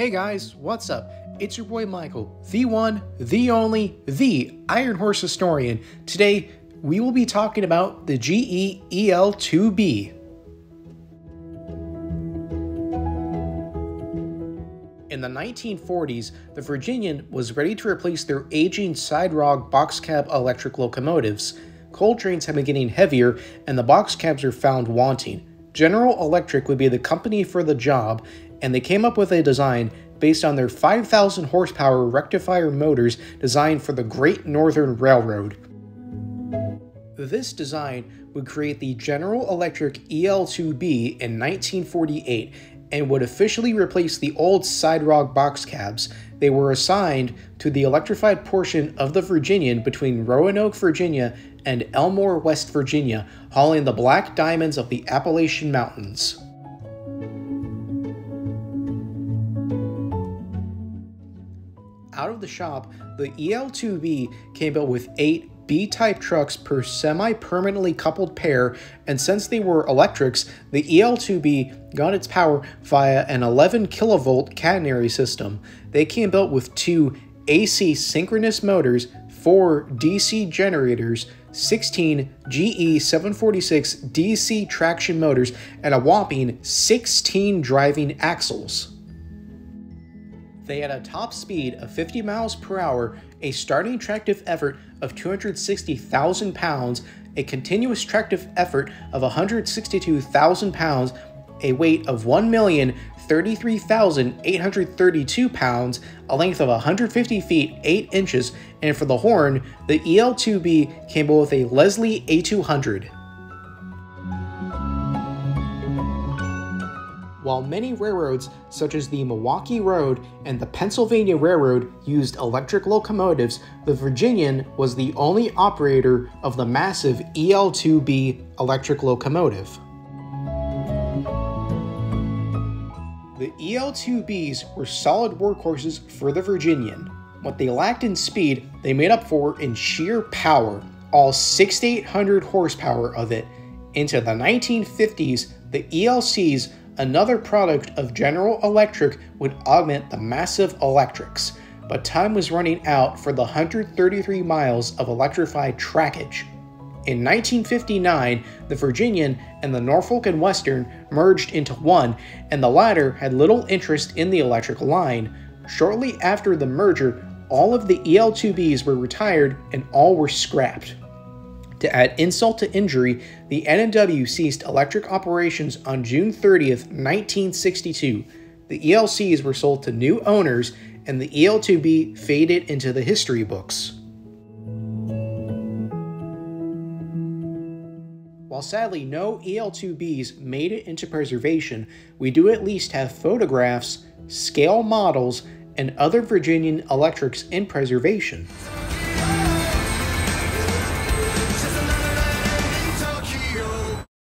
Hey guys, what's up? It's your boy Michael, the one, the only, the Iron Horse Historian. Today, we will be talking about the GE EL2B. In the 1940s, the Virginian was ready to replace their aging side rod box cab electric locomotives. Coal trains had been getting heavier, and the box cabs were found wanting. General Electric would be the company for the job, and they came up with a design based on their 5,000 horsepower rectifier motors designed for the Great Northern Railroad. This design would create the General Electric EL2B in 1948 and would officially replace the old side box cabs. They were assigned to the electrified portion of the Virginian between Roanoke, Virginia and Elmore, West Virginia, hauling the black diamonds of the Appalachian Mountains. Out of the shop, the EL2B came built with eight B-type trucks per semi-permanently coupled pair, and since they were electrics, the EL2B got its power via an 11 kilovolt catenary system. They came built with two AC synchronous motors, four DC generators, 16 GE 746 DC traction motors, and a whopping 16 driving axles. They had a top speed of 50 miles per hour, a starting tractive effort of 260,000 pounds, a continuous tractive effort of 162,000 pounds, a weight of 1,033,832 pounds, a length of 150 feet 8 inches, and for the horn, the EL2B came with a Leslie A200. While many railroads, such as the Milwaukee Road and the Pennsylvania Railroad, used electric locomotives, the Virginian was the only operator of the massive EL2B electric locomotive. The EL2Bs were solid workhorses for the Virginian. What they lacked in speed, they made up for in sheer power, all 6,800 horsepower of it. Into the 1950s, the ELCs, another product of General Electric, would augment the massive electrics, but time was running out for the 133 miles of electrified trackage. In 1959, the Virginian and the Norfolk and Western merged into one, and the latter had little interest in the electric line. Shortly after the merger, all of the EL2Bs were retired and all were scrapped. To add insult to injury, the N&W ceased electric operations on June 30th, 1962. The ELCs were sold to new owners, and the EL2B faded into the history books. While sadly no EL2Bs made it into preservation, we do at least have photographs, scale models, and other Virginian electrics in preservation.